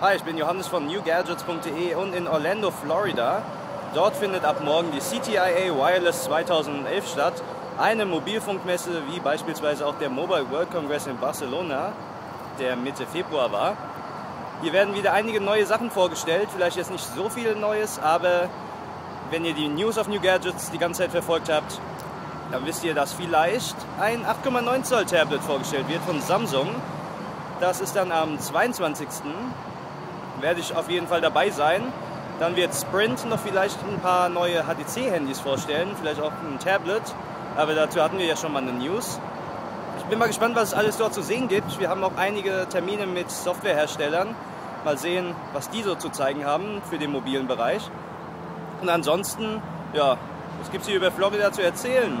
Hi, ich bin Johannes von newgadgets.de und in Orlando, Florida. Dort findet ab morgen die CTIA Wireless 2011 statt. Eine Mobilfunkmesse wie beispielsweise auch der Mobile World Congress in Barcelona, der Mitte Februar war. Hier werden wieder einige neue Sachen vorgestellt, vielleicht jetzt nicht so viel Neues, aber wenn ihr die News auf New Gadgets die ganze Zeit verfolgt habt, dann wisst ihr, dass vielleicht ein 8,9 Zoll Tablet vorgestellt wird von Samsung. Das ist dann am 22 werde ich auf jeden Fall dabei sein. Dann wird Sprint noch vielleicht ein paar neue HTC-Handys vorstellen, vielleicht auch ein Tablet, aber dazu hatten wir ja schon mal eine News. Ich bin mal gespannt, was es alles dort zu sehen gibt. Wir haben auch einige Termine mit Softwareherstellern. Mal sehen, was die so zu zeigen haben für den mobilen Bereich. Und ansonsten, ja, was gibt es hier über Florida zu erzählen?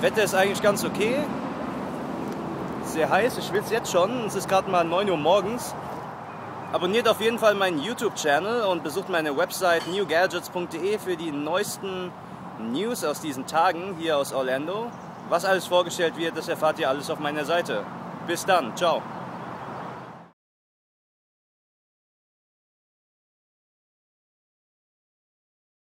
Wetter ist eigentlich ganz okay. Sehr heiß, ich will es jetzt schon. Es ist gerade mal 9 Uhr morgens. Abonniert auf jeden Fall meinen YouTube-Channel und besucht meine Website newgadgets.de für die neuesten News aus diesen Tagen hier aus Orlando. Was alles vorgestellt wird, das erfahrt ihr alles auf meiner Seite. Bis dann, ciao.